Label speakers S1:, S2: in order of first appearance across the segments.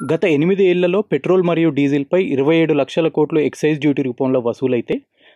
S1: గత ఎనిమిది ఏళ్ళలో పెట్రోల్ మరియు డీజిల్పై ఇరవై ఏడు లక్షల కోట్లు ఎక్సైజ్ డ్యూటీ రూపంలో వసూలైతే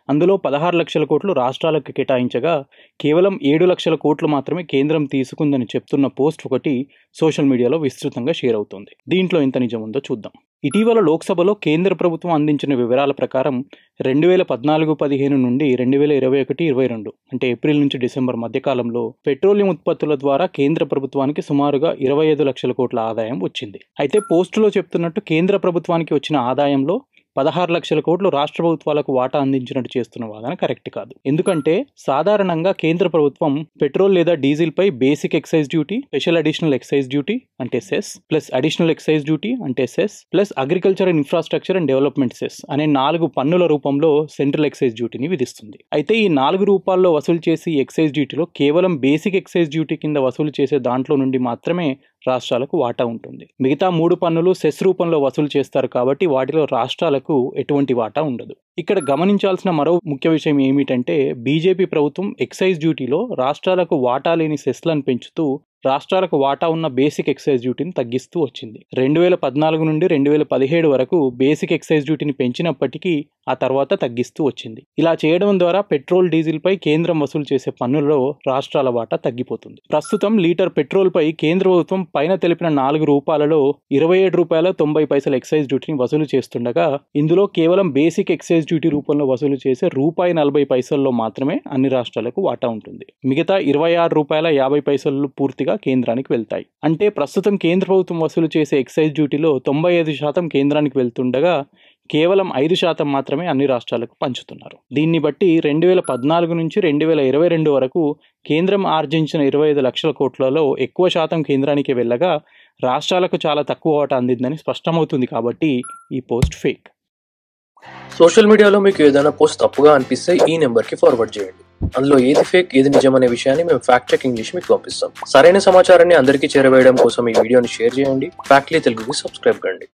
S1: అందులో పదహారు లక్షల కోట్లు రాష్ట్రాలకు కేటాయించగా కేవలం ఏడు లక్షల కోట్లు మాత్రమే కేంద్రం తీసుకుందని చెప్తున్న పోస్ట్ ఒకటి సోషల్ మీడియాలో విస్తృతంగా షేర్ అవుతుంది. దీంట్లో ఎంత నిజం ఉందో చూద్దాం. ఇటీవల లోక్సభలో కేంద్ర ప్రభుత్వం అందించిన వివరాల ప్రకారం రెండు వేల పద్నాలుగు పదిహేను నుండి రెండు వేల ఇరవై ఒకటి ఇరవై రెండు అంటే ఏప్రిల్ నుంచి డిసెంబర్ మధ్యకాలంలో పెట్రోలియం ఉత్పత్తుల ద్వారా కేంద్ర ప్రభుత్వానికి సుమారుగా ఇరవై ఐదు లక్షల కోట్ల ఆదాయం వచ్చింది. అయితే పోస్టులో చెప్తున్నట్టు కేంద్ర ప్రభుత్వానికి వచ్చిన ఆదాయంలో పదహారు లక్షల కోట్లు రాష్ట్ర ప్రభుత్వాలకు వాటా అందించినట్టు చేస్తున్న వాదన కరెక్ట్ కాదు. ఎందుకంటే సాధారణంగా కేంద్ర ప్రభుత్వం పెట్రోల్ లేదా డీజిల్ పై basic excise duty special additional excise duty అంటే cess plus additional excise duty అంటే cess plus agriculture and infrastructure and development cess అనే నాలుగు పన్నుల రూపంలో సెంట్రల్ ఎక్సైజ్ డ్యూటీని విధిస్తుంది. అయితే ఈ నాలుగు రూపాల్లో వసూలు చేసి ఎక్సైజ్ డ్యూటీలో కేవలం బేసిక్ ఎక్సైజ్ డ్యూటీ కింద వసూలు చేసే దాంట్లో నుండి మాత్రమే రాష్ట్రాలకు వాటా ఉంటుంది. మిగతా మూడు పన్నులు సెస్ రూపంలో వసూలు చేస్తారు కాబట్టి వాటిలో రాష్ట్రాలకు ఎటువంటి వాటా ఉండదు. ఇక్కడ గమనించాల్సిన మరో ముఖ్య విషయం ఏమిటంటే బీజేపీ ప్రభుత్వం ఎక్సైజ్ డ్యూటీలో రాష్ట్రాలకు వాటా లేని సెస్లను పెంచుతూ రాష్ట్రాలకు వాటా ఉన్న బేసిక్ ఎక్సైజ్ డ్యూటీని తగ్గిస్తూ వచ్చింది. రెండు వేల పద్నాలుగు నుండి రెండు వేల పదిహేడు వరకు బేసిక్ ఎక్సైజ్ డ్యూటీని పెంచినప్పటికీ ఆ తర్వాత తగ్గిస్తూ వచ్చింది. ఇలా చేయడం ద్వారా పెట్రోల్ డీజిల్పై కేంద్రం వసూలు చేసే పన్నులలో రాష్ట్రాల వాటా తగ్గిపోతుంది. ప్రస్తుతం లీటర్ పెట్రోల్పై కేంద్ర ప్రభుత్వం పైన తెలిపిన నాలుగు రూపాయలలో ఇరవై ఏడు రూపాయల తొంభై పైసల ఎక్సైజ్ డ్యూటీని వసూలు చేస్తుండగా ఇందులో కేవలం బేసిక్ ఎక్సైజ్ డ్యూటీ రూపంలో వసూలు చేసే రూపాయి నలభై పైసల్లో మాత్రమే అన్ని రాష్ట్రాలకు వాటా ఉంటుంది. మిగతా ఇరవై ఆరు రూపాయల యాభై పైసలు పూర్తిగా కేంద్రానికి వెళ్తాయి. అంటే ప్రస్తుతం కేంద్ర ప్రభుత్వం వసూలు చేసే ఎక్సైజ్ డ్యూటీలో తొంభై ఐదు శాతం కేంద్రానికి వెళ్తుండగా కేవలం ఐదు శాతం మాత్రమే అన్ని రాష్ట్రాలకు పంచుతున్నారు. దీన్ని బట్టి రెండు వేల పద్నాలుగు నుంచి రెండు వేల ఇరవై రెండు వరకు కేంద్రం ఆర్జించిన ఇరవై ఐదు లక్షల కోట్లలో ఎక్కువ శాతం కేంద్రానికి వెళ్ళగా రాష్ట్రాలకు చాలా తక్కువ వాటా అందిందని స్పష్టమవుతుంది కాబట్టి ఈ పోస్ట్ ఫేక్.
S2: సోషల్ మీడియాలో మీకు ఏదైనా పోస్ట్ తప్పుగా అనిపిస్తే ఈ నెంబర్కి ఫార్వర్డ్ చేయండి. అందులో ఏది ఫేక్ ఏది నిజం అనే విషయాన్ని మేము ఫ్యాక్ట్ చెకింగ్ చేసి మీకు పంపిస్తాం. సరైన సమాచారాన్ని అందరికీ చేరవేయడం కోసం ఈ వీడియోని షేర్ చేయండి. ఫ్యాక్ట్లీ తెలుగుకి సబ్స్క్రైబ్ కండి.